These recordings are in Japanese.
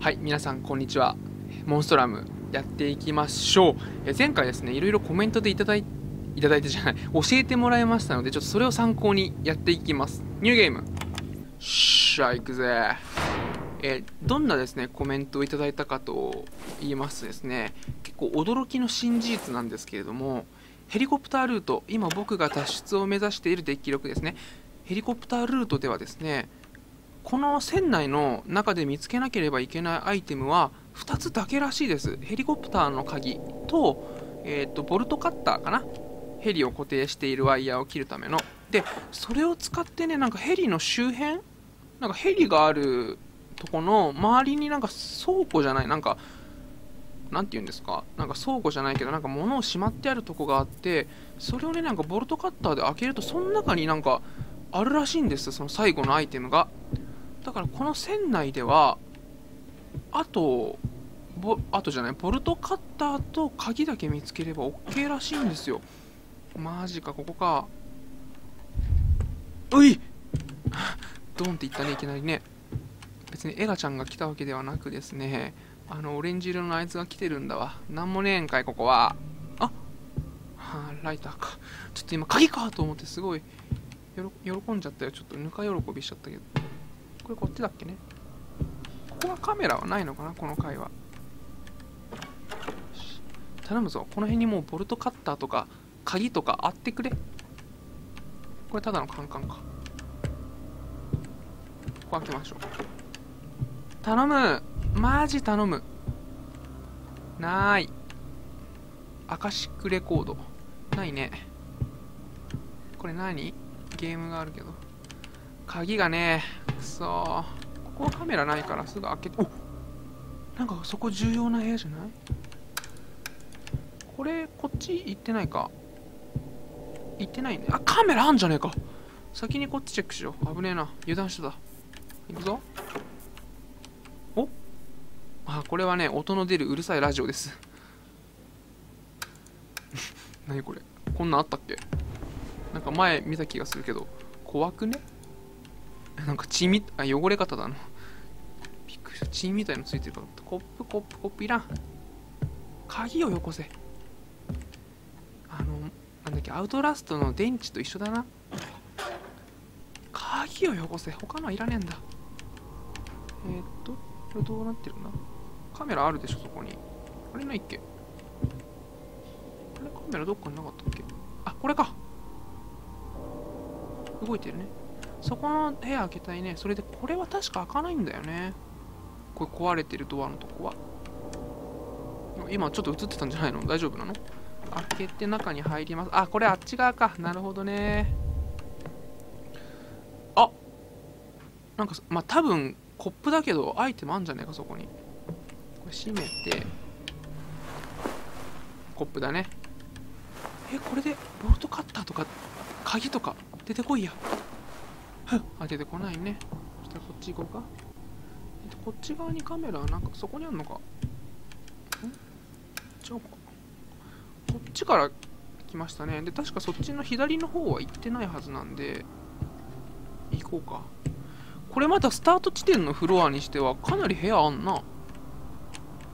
はい皆さんこんにちは。モンストラムやっていきましょう。え前回ですねいろいろコメントでいただいいただいてじゃない教えてもらいましたのでちょっとそれを参考にやっていきます。ニューゲーム。しゃ行くぜ。えどんなですねコメントをいただいたかと言いますとですね結構驚きの新事実なんですけれどもヘリコプタールート今僕が脱出を目指しているデッキ力ですね。ヘリコプタールートではですねこの船内の中で見つけなければいけないアイテムは2つだけらしいです。ヘリコプターの鍵と,、えーと、ボルトカッターかな？ヘリを固定しているワイヤーを切るための。でそれを使ってねなんかヘリの周辺？なんかヘリがあるとこの周りになんか倉庫じゃない？なんかなんて言うんですか？なんか倉庫じゃないけどなんか物をしまってあるとこがあってそれをねなんかボルトカッターで開けるとその中になんかあるらしいんです。その最後のアイテムが。だからこの船内ではあとボあとじゃないボルトカッターと鍵だけ見つければ OK らしいんですよ。マジかここか。ういドンっていったねいきなりね。別にエラちゃんが来たわけではなくですね。あのオレンジ色のあいつが来てるんだわ。なんもねえんかいここは。あはあライターか。ちょっと今鍵かと思ってすごい喜んじゃったよ。ちょっとぬか喜びしちゃったけど。これこっちだっけね。ここはカメラはないのかなこの回は頼むぞ。この辺にもうボルトカッターとか鍵とかあってくれ。これただのカンカンか。ここ開けましょう。頼む。マジ頼む。なーい。アカシックレコード。ないね。これ何？ゲームがあるけど。鍵がねくそ。ここはカメラないからすぐ開けて。おなんかそこ重要な部屋じゃない？これこっち行ってないか。行ってないね。あカメラあんじゃねえか。先にこっちチェックしよう。危ねえな。油断してた。行くぞ。おあこれはね音の出るうるさいラジオです。何これ。こんなんあったっけ？なんか前見た気がするけど。怖くね？なんか血みあ汚れ方だな。びっくりした。血みたいのついてるから。コップコップコップいらん。鍵をよこせ。あのなんだっけアウトラストの電池と一緒だな。鍵をよこせ。他のはいらねえんだ。えー、っとこれどうなってるんだカメラあるでしょそこに。あれないっけ。あれカメラどっかになかったっけ。あこれか。動いてるね。そこの部屋開けたいね。それでこれは確か開かないんだよね。これ壊れてるドアのとこは。今ちょっと映ってたんじゃないの？大丈夫なの？開けて中に入ります。あこれあっち側か。なるほどね。あなんかまあ多分コップだけどアイテムあんじゃねえかそこに。これ閉めてコップだね。えこれでボルトカッターとか鍵とか出てこいや。あ出てこないね。そしたらこっち行こうか。こっち側にカメラなんかそこにあんのか。ん？違うか。こっちから来ましたね。で確かそっちの左の方は行ってないはずなんで行こうか。これまだスタート地点のフロアにしてはかなり部屋あんな。ま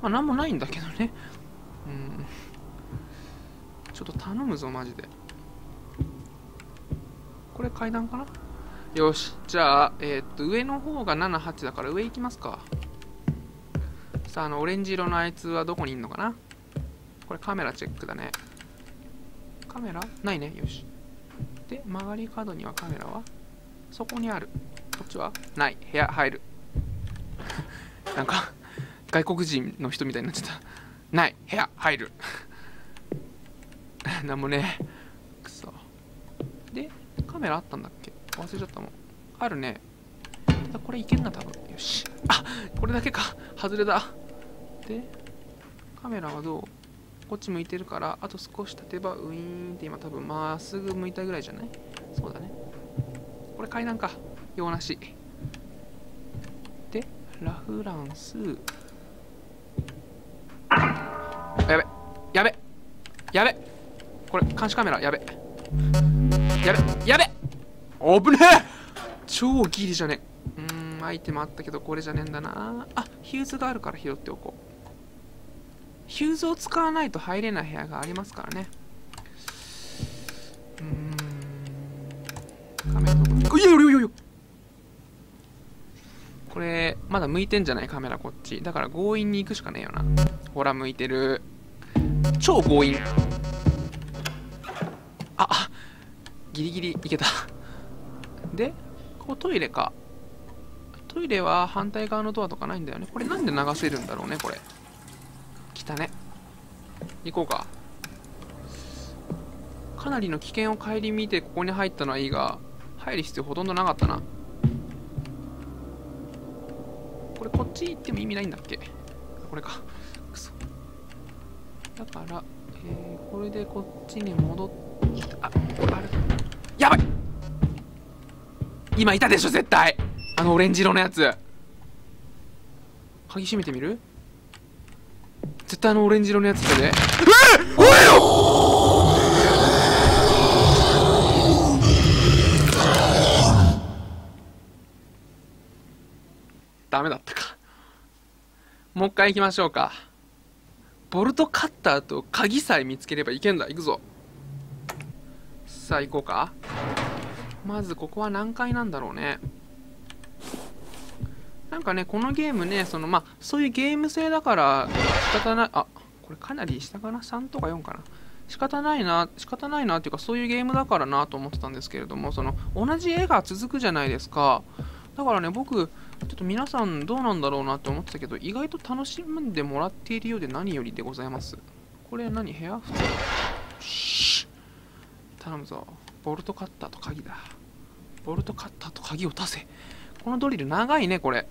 あ何もないんだけどね。うん。ちょっと頼むぞマジで。これ階段かな？よしじゃあえー、っと上の方が78だから上行きますか。さああのオレンジ色のあいつはどこにいんのかな。これカメラチェックだね。カメラ？ないね。よし。で曲がり角にはカメラは？そこにある。こっちは？ない。部屋入る。なんか外国人の人みたいになっちゃった。ない。部屋入る。なんもねくそ。でカメラあったんだっけ？忘れちゃったもん。あるね。これいけんな多分。よし。あこれだけか。外れだ。でカメラはどう？こっち向いてるからあと少し経てばウィーンって今多分まっすぐ向いたぐらいじゃない？そうだね。これ階段か。用なし。でラフランス。やべ。やべ。やべ。これ監視カメラ。やべ。やべやべ。危ねえ。超ギリじゃね。うんアイテムあったけどこれじゃねえんだな。あヒューズがあるから拾っておこう。ヒューズを使わないと入れない部屋がありますからね。うーんカメラどこいやよよよよこれまだ向いてんじゃない？カメラこっち。だから強引に行くしかねえよな。ほら向いてる。超強引。ああギリギリいけたでここトイレか。トイレは反対側のドアとかないんだよね。これなんで流せるんだろうねこれ。来たね。行こうか。かなりの危険を顧みてここに入ったのはいいが入る必要ほとんどなかったな。これこっち行っても意味ないんだっけ？これか。くそ。だから、えー、これでこっちに戻ってああれやばい！今いたでしょ絶対。あのオレンジ色のやつ。鍵閉めてみる？絶対あのオレンジ色のやつってね。えっ！おいよ！ダメだったか。もう一回行きましょうか。ボルトカッターと鍵さえ見つければいけんだ。行くぞ。さあ行こうかまずここは何階なんだろうね。なんかねこのゲームねそのまあそういうゲーム性だから仕方ない。あこれかなり下かな3とか4かな。仕方ないな仕方ないなっていうかそういうゲームだからなと思ってたんですけれどもその同じ絵が続くじゃないですか。だからね僕ちょっと皆さんどうなんだろうなって思ってたけど意外と楽しんでもらっているようで何よりでございます。これ何？部屋？普通。頼むぞ。ボルトカッターと鍵だ。ボルトカッターと鍵を出せ。このドリル長いねこれ。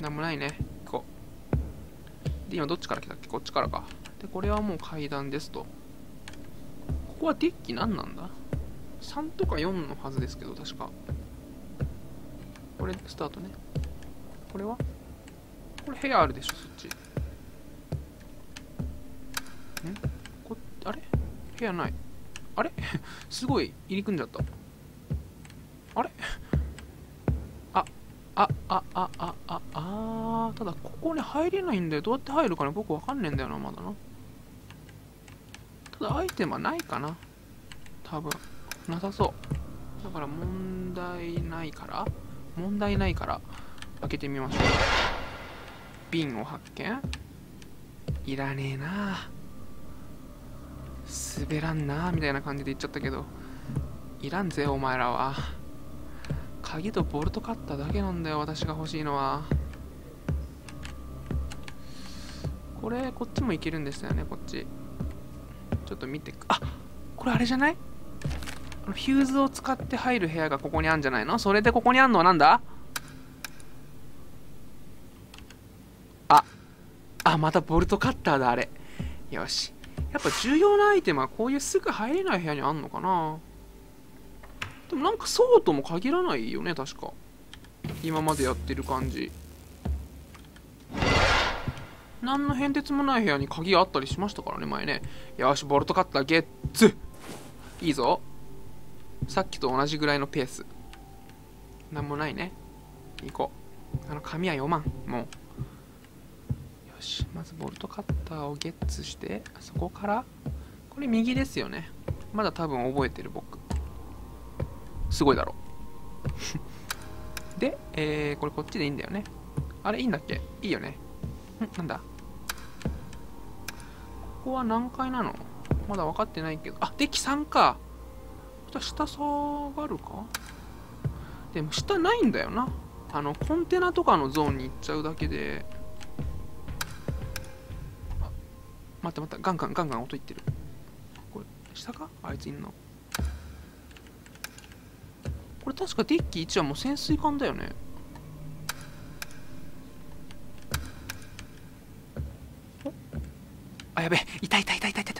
なんもないね。行こう。で今どっちから来たっけ？こっちからか。でこれはもう階段ですと。ここはデッキ何なんだ？3とか4のはずですけど確か。これスタートね。これは？これ部屋あるでしょそっち。ん？こあれ？部屋ない。あれ？すごい入り組んじゃった。あれ？あああああああただここに入れないんだよどうやって入るかね僕わかんねえんだよなまだな。ただアイテムはないかな多分。なさそう。だから問題ないから問題ないから開けてみましょう。瓶を発見。いらねえな。滑らんなみたいな感じで言っちゃったけど。いらんぜお前らは。鍵とボルトカッターだけなんだよ私が欲しいのは。これこっちもいけるんでしたよねこっち。ちょっと見てあこれあれじゃない？ヒューズを使って入る部屋がここにあるんじゃないの？それでここにあるのはなんだ？ああまたボルトカッターだあれ。よし。やっぱ重要なアイテムはこういうすぐ入れない部屋にあんのかな？でもなんかそうとも限らないよね確か。今までやってる感じ。何の変哲もない部屋に鍵があったりしましたからね前ね。よしボルトカッターゲッツ。いいぞ。さっきと同じぐらいのペース。なんもないね。行こう。あの紙は読まん。もう。よしまずボルトカッターをゲッツしてそこから。これ右ですよね。まだ多分覚えてる僕。すごいだろ。で、えー、これこっちでいいんだよね。あれいいんだっけ？いいよね。んなんだ？ここは何階なの？まだ分かってないけど。あデッキ3か。下下がるか？でも下ないんだよな。あのコンテナとかのゾーンに行っちゃうだけで。待って待って。ガンガンガンガン音いってる。これ下か？あいついんの？これ確かデッキ1はもう潜水艦だよね。あやべえ。いたいたいたいたいたい。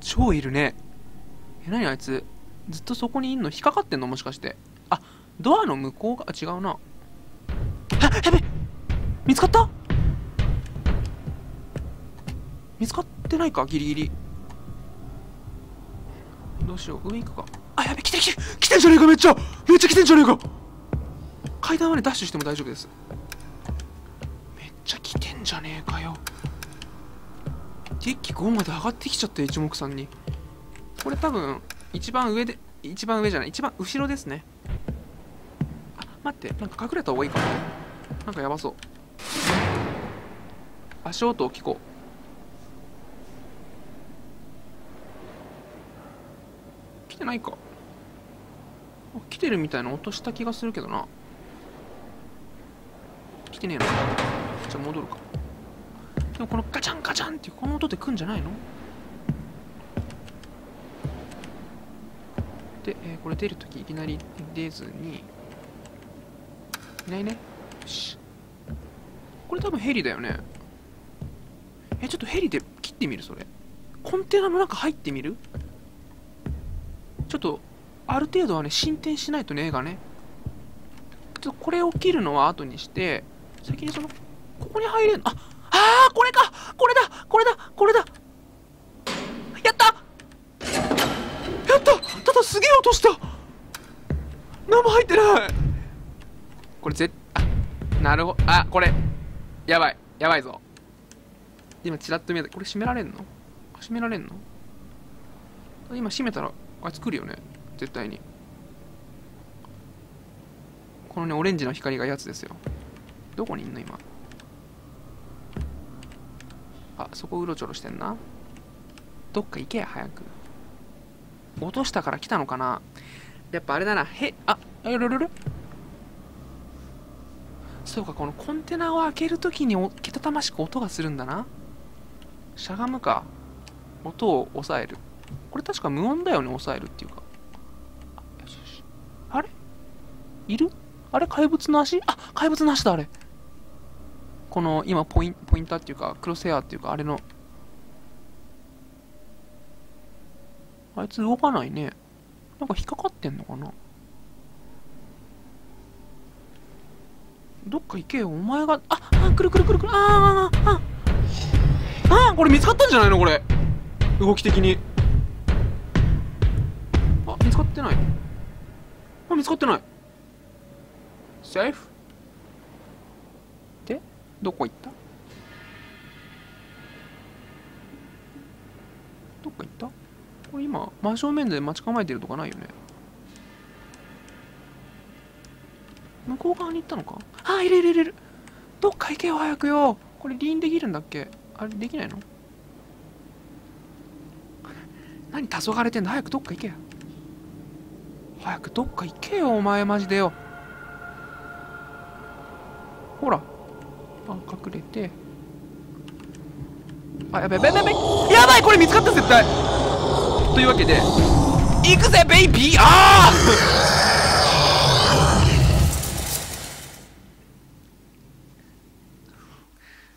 超いるね。え何あいつ。ずっとそこにいんの引っかかってんの？もしかして。あドアの向こうがあ違うな。あやべえ。見つかった？見つかってないか？ギリギリ。どうしよう。上行くか。あやべ来来て来てんじゃねえかめっちゃ。めっちゃ来てんじゃねえか。階段はねダッシュしても大丈夫です。めっちゃ来てんじゃねえかよ。デッキ5まで上がってきちゃった一目散に。これ多分一番上で一番上じゃない一番後ろですね。あ待ってなんか隠れた方がいいかもなんかやばそう。足音を聞こう来てないか。来てるみたいな音した気がするけどな。来てねえな。じゃあ戻るか。でもこのガチャンガチャンってこの音で来んじゃないの？で、えーこれ出るときいきなり出ずに。いないね。よし。これ多分ヘリだよね。えちょっとヘリで切ってみるそれ。コンテナの中入ってみる？とある程度はね進展しないとね絵がね。ちょっとこれを切るのは後にして先にそのここに入れんああーこれかこれだこれだこれだ。やった！やった！ただすげえ落とした！何も入ってない！これぜあなるほど。あこれ。やばい。やばいぞ。今チラッと見えた。これ閉められんの？閉められんの？今閉めたらあいつ来るよね。絶対に。このねオレンジの光がやつですよ。どこにいんの今？あそこうろちょろしてんな。どっか行け早く。落としたから来たのかな。やっぱあれだな。へああるるるそうかこのコンテナを開けるときにけたたましく音がするんだな。しゃがむか。音を抑える。これ確か無音だよね抑えるっていうか。あよしよしあれ？いる？あれ？怪物の足？あ怪物の足だあれ。この今ポインポインターっていうかクロスヘアっていうかあれの。あいつ動かないね。なんか引っかかってんのかな？どっか行けよお前が。ああくるくるくるくる。あーあーあー。あーこれ見つかったんじゃないのこれ。動き的に。つかってない。あ見つかってない。セーフ？でどこ行った？どっか行った？これ今真正面で待ち構えてるとかないよね？向こう側に行ったのか？あいるいるいるいる。どっか行けよ早くよ。これリーンできるんだっけ？あれできないの？何黄昏れてんだ？早くどっか行け。よ早くどっか行けよお前マジでよ。ほらあ隠れて。あやばいやばいやばいやばいこれ見つかった絶対。というわけで行くぜベイビー。ああ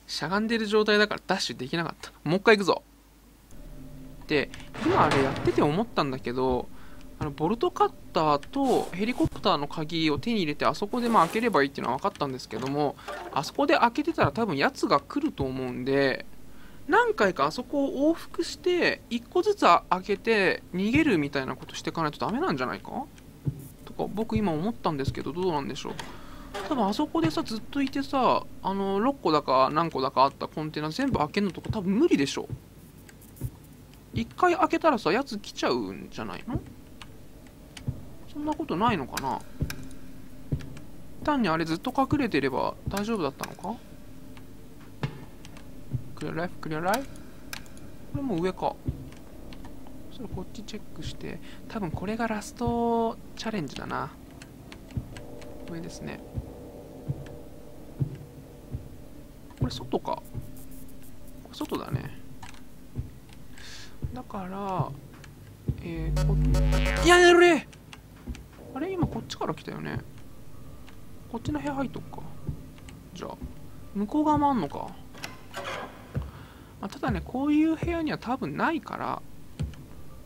しゃがんでる状態だからダッシュできなかった。もう一回行くぞ。で今あれやってて思ったんだけどあのボルトカッターとヘリコプターの鍵を手に入れてあそこでまあ開ければいいっていうのは分かったんですけどもあそこで開けてたら多分やつが来ると思うんで何回かあそこを往復して1個ずつ開けて逃げるみたいなことしていかないとダメなんじゃないか？とか僕今思ったんですけどどうなんでしょう？多分あそこでさずっといてさあの6個だか何個だかあったコンテナ全部開けるのとか多分無理でしょ1回開けたらさやつ来ちゃうんじゃないの？そんなことないのかな？単にあれずっと隠れてれば大丈夫だったのか？クリアライフ？クリアライフ？これもう上か。それこっちチェックして。多分これがラストチャレンジだな。上ですね。これ外か。外だね。だからえー、こいややるれあれ今こっちから来たよね。こっちの部屋入っとくか。じゃあ向こう側もあんのか、まあ、ただねこういう部屋には多分ないから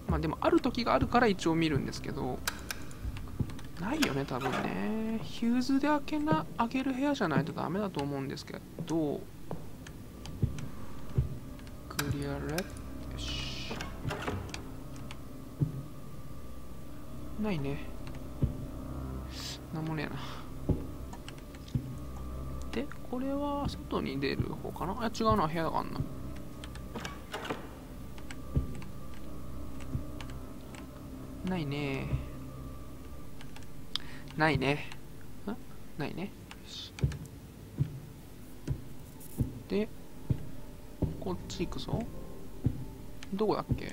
まあでもある時があるから一応見るんですけどないよね多分ね。ヒューズで開けな開ける部屋じゃないとダメだと思うんですけどクリアレッよしないね。なもねえな。でこれは外に出る方かな？あ違うな。部屋があんな。ないね。ないね。ないね。よしでこっち行くぞ。どこだっけ？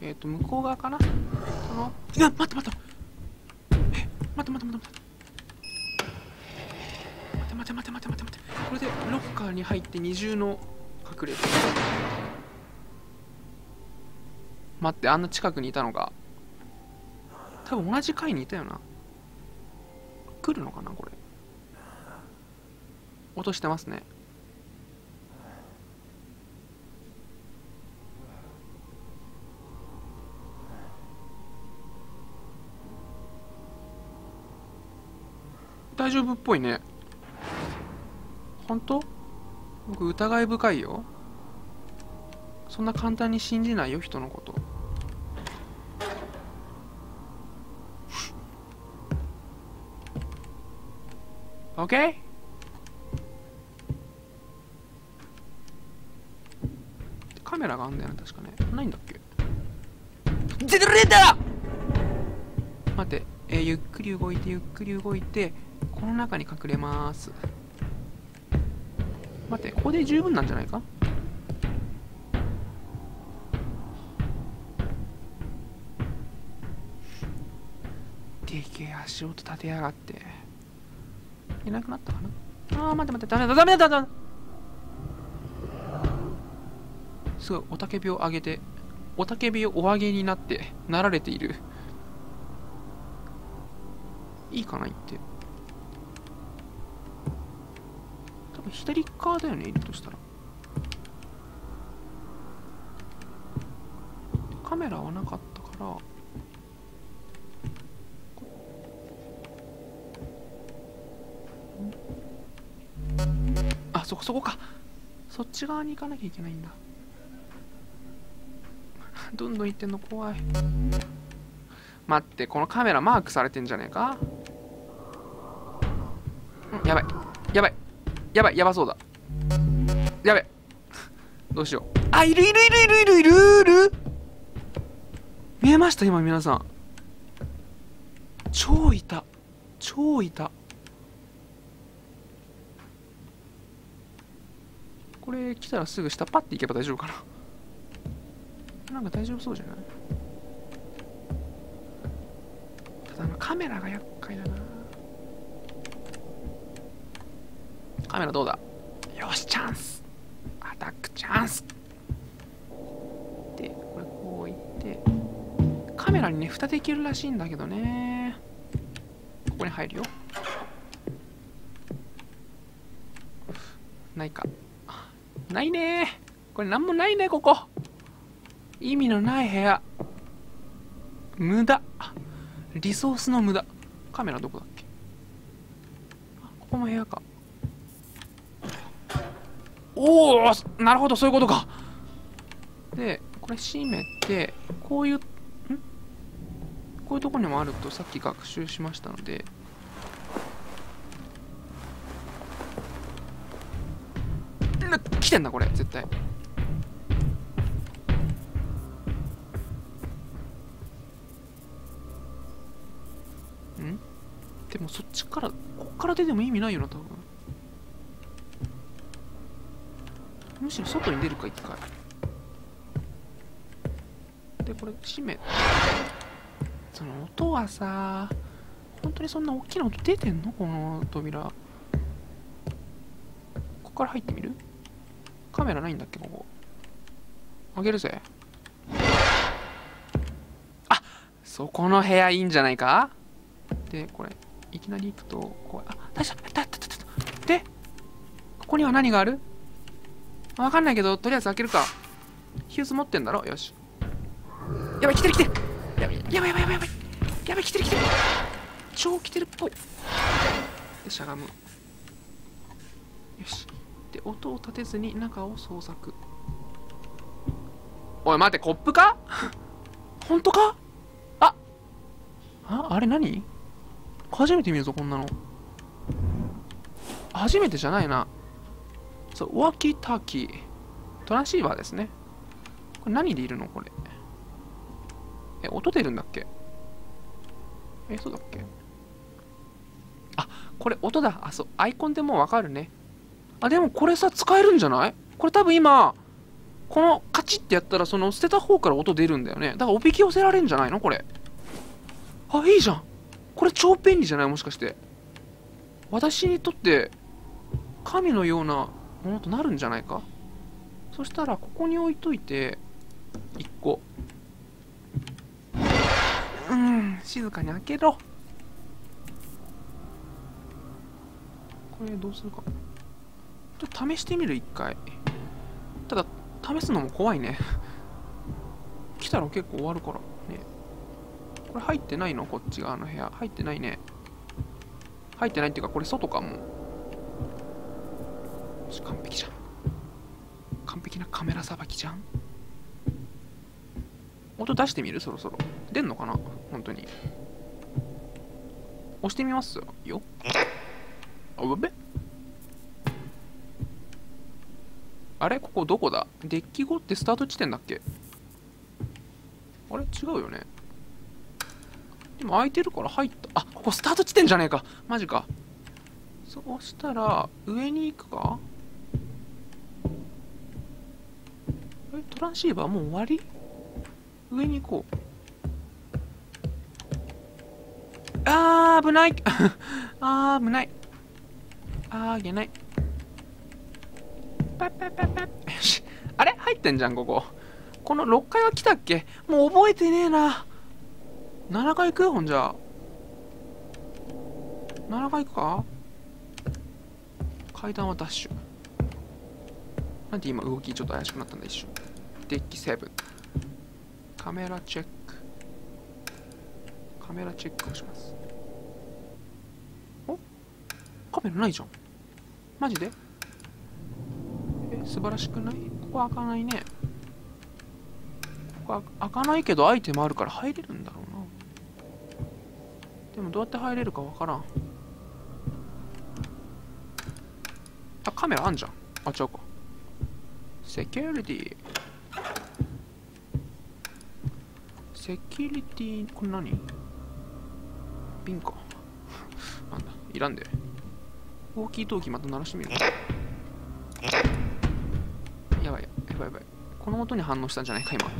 えっ、ー、と向こう側かな？このいや待って待って。待って待って待って。待って待って待って待って待て。これでロッカーに入って二重の隠れる。待ってあんな近くにいたのが多分同じ階にいたよな。来るのかなこれ。落としてますね大丈夫っぽいね。本当？僕疑い深いよ。そんな簡単に信じないよ人のこと。OK? カメラがあんだよね確かね。ないんだっけ？出てるレだ待って、えー、ゆっくり動いてゆっくり動いてこの中に隠れます。待ってここで十分なんじゃないか？でけえ足音立てやがって。いなくなったかな？あー待って待って。ダメだダメだダメだ。すごい雄たけびを上げて雄たけびをお上げになってなられている。いいかな言って左側だよねいるとしたら。カメラはなかったから。あそこそこか。そっち側に行かなきゃいけないんだ。どんどん行ってんの怖い。待ってこのカメラマークされてんじゃねえか？やばい。やばいやばそうだ。やばいどうしよう。あいるいるいるいるいるいるいる。見えました今皆さん。超いた。超いた。これ来たらすぐ下パッて行けば大丈夫かな。なんか大丈夫そうじゃない？ただカメラが厄介だな。カメラどうだ？よしチャンス。アタックチャンス。でこれこういってカメラにね蓋できるらしいんだけどね。ここに入るよ。ないか。ないね。これなんもないねここ。意味のない部屋。無駄。リソースの無駄。カメラどこだっけ？ここも部屋か。おおなるほどそういうことか。でこれ閉めてこういうん？こういうとこにもあるとさっき学習しましたので。来てんなこれ絶対。ん？でもそっちからこっから出ても意味ないよな多分。むしろ外に出るか一回。でこれ閉めその音はさ本当にそんな大きな音出てんの？この扉。ここから入ってみる？カメラないんだっけここ。あげるぜ。あそこの部屋いいんじゃないか？でこれいきなり行くとこうあ大丈夫だったったったでここには何がある？わかんないけどとりあえず開けるか。ヒューズ持ってんだろ？よし。やばい来てる来てる。やばいやばい。やばいやばいやばい。来てる来てる。超来てるっぽい。でしゃがむ。よし。で音を立てずに中を捜索。おい待ってコップか？本当か？あああれ何？初めて見るぞこんなの。初めてじゃないなそうワキタキトランシーバーですね。これ何でいるのこれ？え音出るんだっけ？えそうだっけ？あこれ音だ。あそう。アイコンでもうわかるね。あでもこれさ使えるんじゃない？これ多分今このカチッってやったらその捨てた方から音出るんだよね。だからおびき寄せられるんじゃないの？これ。あいいじゃん。これ超便利じゃない？もしかして。私にとって神のようなものとなるんじゃないか？そしたらここに置いといて1個。うん静かに開けろ。これどうするか。ちょっと試してみる一回。ただ試すのも怖いね。来たら結構終わるから。ね。これ入ってないの？こっち側の部屋。入ってないね。入ってないっていうかこれ外かも完璧じゃん。完璧なカメラさばきじゃん？音出してみる？そろそろ。出んのかな？本当に。押してみますよ。あうべ。あれ？ここどこだ？デッキ5ってスタート地点だっけ？あれ？違うよね。でも空いてるから入った。あここスタート地点じゃねえか。マジか。そうしたら上に行くかえトランシーバーもう終わり？上に行こう。あー 危ない。あー危ない。あーげない。パッパッパッパッ。よし。あれ？入ってんじゃんここ。この6階は来たっけ？もう覚えてねえな。7階行く？ほんじゃ。7階行くか？階段はダッシュ。なんで今動きちょっと怪しくなったんだ一瞬。デッキ7カメラチェック。カメラチェックをします。お？カメラないじゃん。マジで？え素晴らしくない？ここ開かないね。ここ開かないけどアイテムあるから入れるんだろうな。でもどうやって入れるかわからん。あカメラあんじゃん。あ違うか。セキュリティ。セキュリティこれ何？ピンかなんだ？いらんで。ウォーキートーキーまた鳴らしてみる？やばいやばいやばい。この音に反応したんじゃないか今。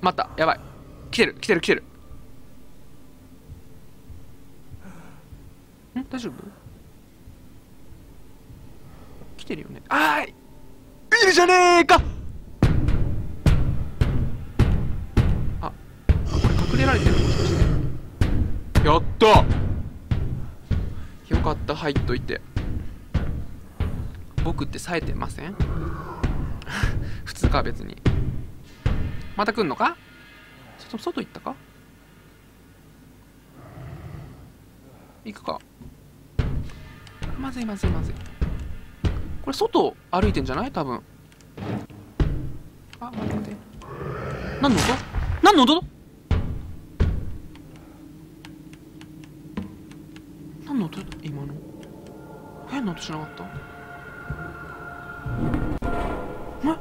待った。やばい。来てる来てる来てる。ん？大丈夫？てるよね。あーいいるじゃねえか。あこれ隠れられてるもしかして。やった。よかった入っといて。僕って冴えてません？普通か別に。また来んのか？外外行ったか？行くか。まずいまずいまずいこれ外歩いてんじゃない？多分。あ待って待って。何の音？何の音何の音今の。変な音しなかったえ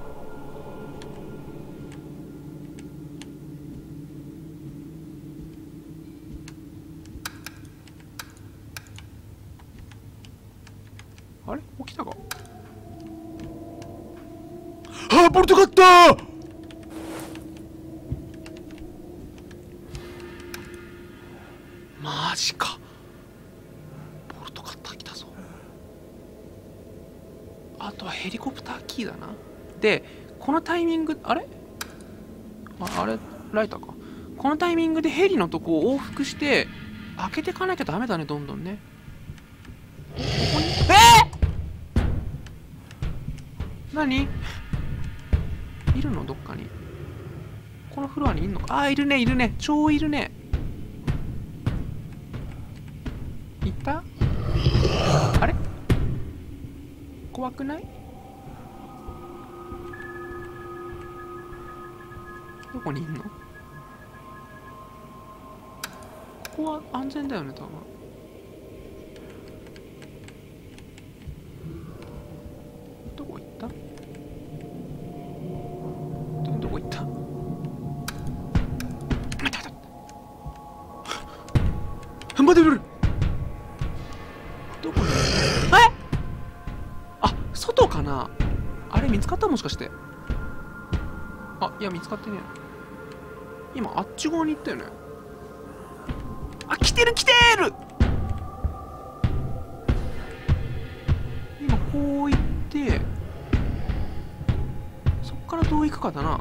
あれ起きたかあーボルト買った。マジか。ボルト買った来たぞ。あとはヘリコプターキーだな。でこのタイミングあれ？ああれ？ライターか。このタイミングでヘリのとこを往復して開けていかなきゃダメだねどんどんね。ここに？え？ー、何？フロアにいるのか？あーいるねいるね。超いるね。いた？あれ？怖くない？どこにいるの？ここは安全だよね多分。して。あいや見つかってねえ今あっち側に行ったよね。あ来てる来てる！今こう行ってそっからどう行くかだな。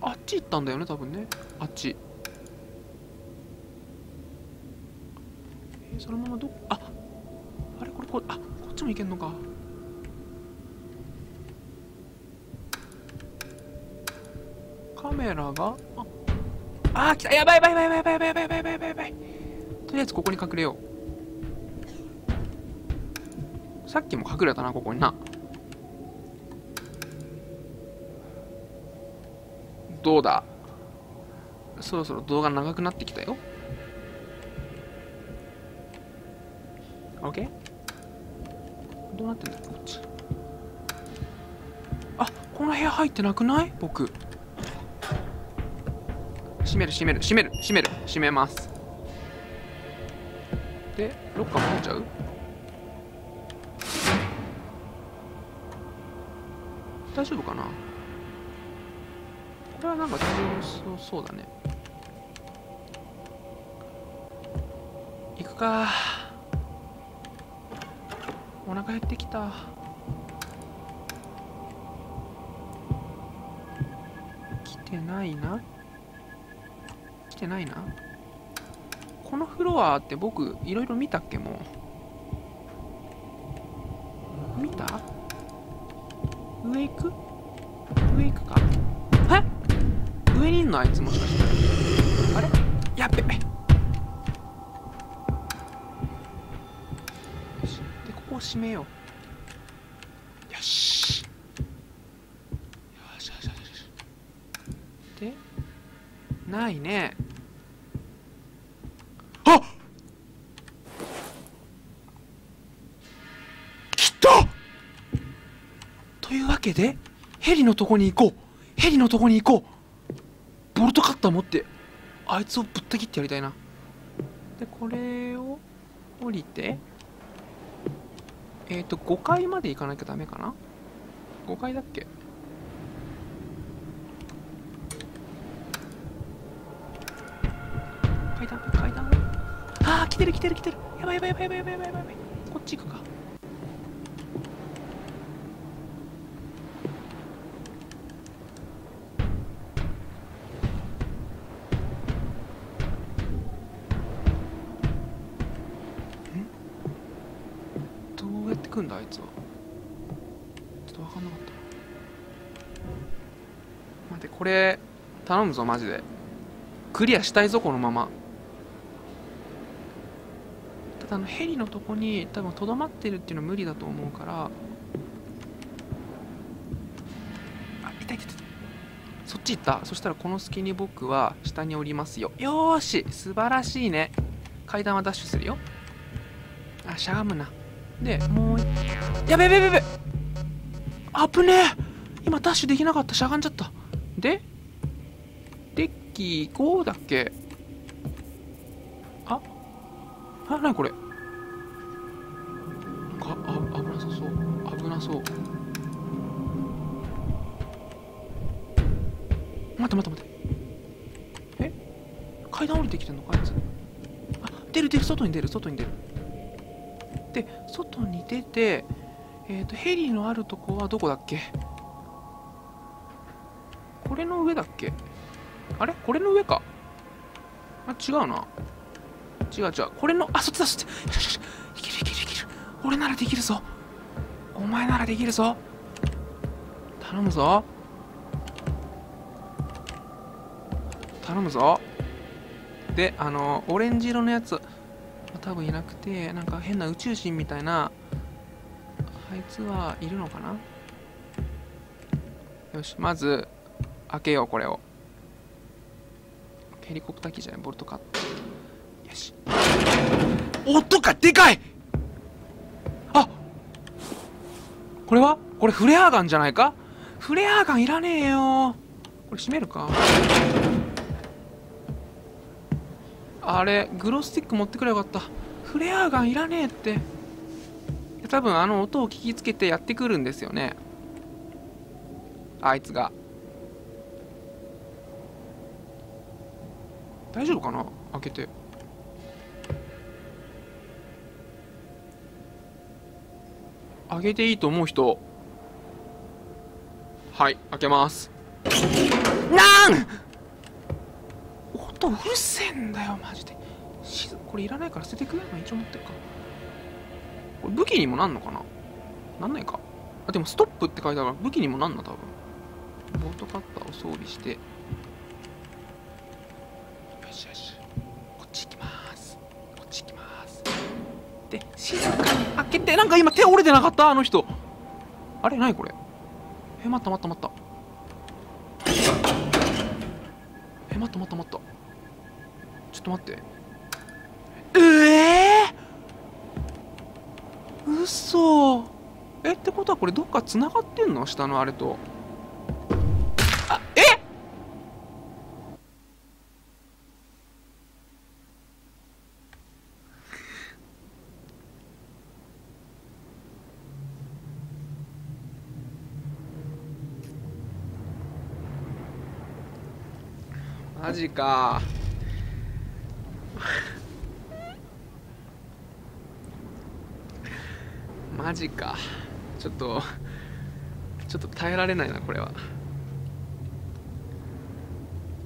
あっち行ったんだよね多分ね。あっち。えーそのままどああれ？これこあこっちも行けんのか。カメラが？ああー来た。やばいやばいやばいやばいやばいやばいやばいやばいやばい。とりあえずここに隠れよう。さっきも隠れたなここにな。どうだ？そろそろ動画長くなってきたよ。ってなくない？僕。閉める閉める閉める閉める。閉めます。でロッカーも入っちゃう？大丈夫かな？これはなんか大丈夫そうそうだね。行くか。お腹減ってきた。てないな。来てないな。このフロアって僕いろいろ見たっけもう。見た？上行く？上行くか？え？上にいんのあいつもしかして。あれ？やっべ。よし。でここを閉めようよしよしよしよしよしでないね。あ来た！というわけでヘリのとこに行こう。ヘリのとこに行こう。ボルトカッター持ってあいつをぶった切ってやりたいな。でこれを降りてえっ、ー、と5階まで行かなきゃダメかな？5階だっけ？来てる来てる来てる。やばいやばいやばいやばいやばいやばい。やばいこっち行くか。どうやって来んだあいつは。ちょっと分かんなかった。待ってこれ頼むぞマジで。クリアしたいぞこのまま。ただあのヘリのとこに多分とどまってるっていうのは無理だと思うから。あいたいたい。たそっち行った？そしたらこの隙に僕は下に降りますよ。よーし！素晴らしいね。階段はダッシュするよ。あしゃがむな。でもうやべやべやべべ。あぶねえ。今ダッシュできなかった。しゃがんじゃった。でデッキ5だっけああなにこれ？なんかあ危なさそう。危なそう。待って待って待って。え？階段降りてきてんの？かあいつ。あ出る出る外に出る外に出る。で外に出てえっ、とヘリのあるとこはどこだっけ？これの上だっけ？あれ？これの上か？あ違うな。違う違う。これのあそっちだそっち。よしよし。いけるいけるいける。俺ならできるぞ。お前ならできるぞ。頼むぞ。頼むぞ。であのオレンジ色のやつ。多分いなくてなんか変な宇宙人みたいな。あいつはいるのかな。よしまず開けようこれを。ヘリコプター機じゃないボルトカットよし。音がでかい。あこれは？これフレアガンじゃないか？フレアガンいらねえよ。これ閉めるか？あれグロスティック持ってくればよかった。フレアガンいらねえって。多分あの音を聞きつけてやってくるんですよね。あいつが。大丈夫かな？開けて。開けていいと思う人。はい開けます。なん！音うるせえんだよマジで。これいらないから捨ててくれまあ一応持ってるか。これ武器にもなんのかな？なんないか。あでもストップって書いてあるから武器にもなんの？多分。ボートカッターを装備してで静かに開けてなんか今手折れてなかった？あの人。あれ何これ？え待った待った待った。え待った待った待った。ちょっと待って。ええー、嘘。えってことはこれどっかつながってんの？下のあれとあえマジか。マジか。ちょっとちょっと耐えられないなこれは。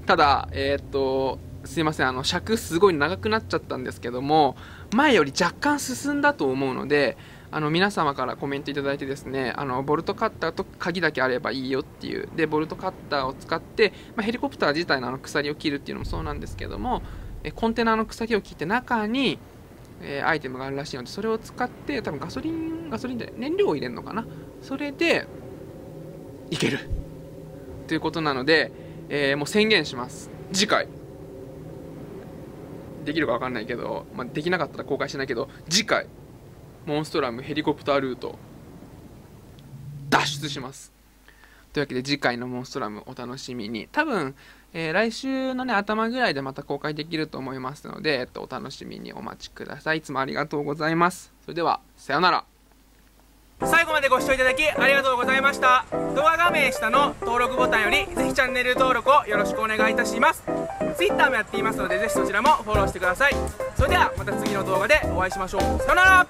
ただえー、っとすいません。あの尺すごい長くなっちゃったんですけども前より若干進んだと思うのであの皆様からコメントいただいてですねあのボルトカッターと鍵だけあればいいよっていう。でボルトカッターを使って、まあ、ヘリコプター自体のあの鎖を切るっていうのもそうなんですけどもコンテナの鎖を切って中にえー、アイテムがあるらしいのでそれを使って多分ガソリンガソリンで燃料を入れるのかな？それでいける。ということなので、えー、もう宣言します。次回。できるか分かんないけど、まあ、できなかったら公開しないけど次回。モンストラムヘリコプタールート脱出しますというわけで次回のモンストラムお楽しみに多分えー、来週のね、頭ぐらいでまた公開できると思いますので、えっと、お楽しみにお待ちください。いつもありがとうございます。それでは、さようなら。最後までご視聴いただきありがとうございました。動画画面下の登録ボタンより、ぜひチャンネル登録をよろしくお願いいたします。Twitter もやっていますので、ぜひそちらもフォローしてください。それでは、また次の動画でお会いしましょう。さよなら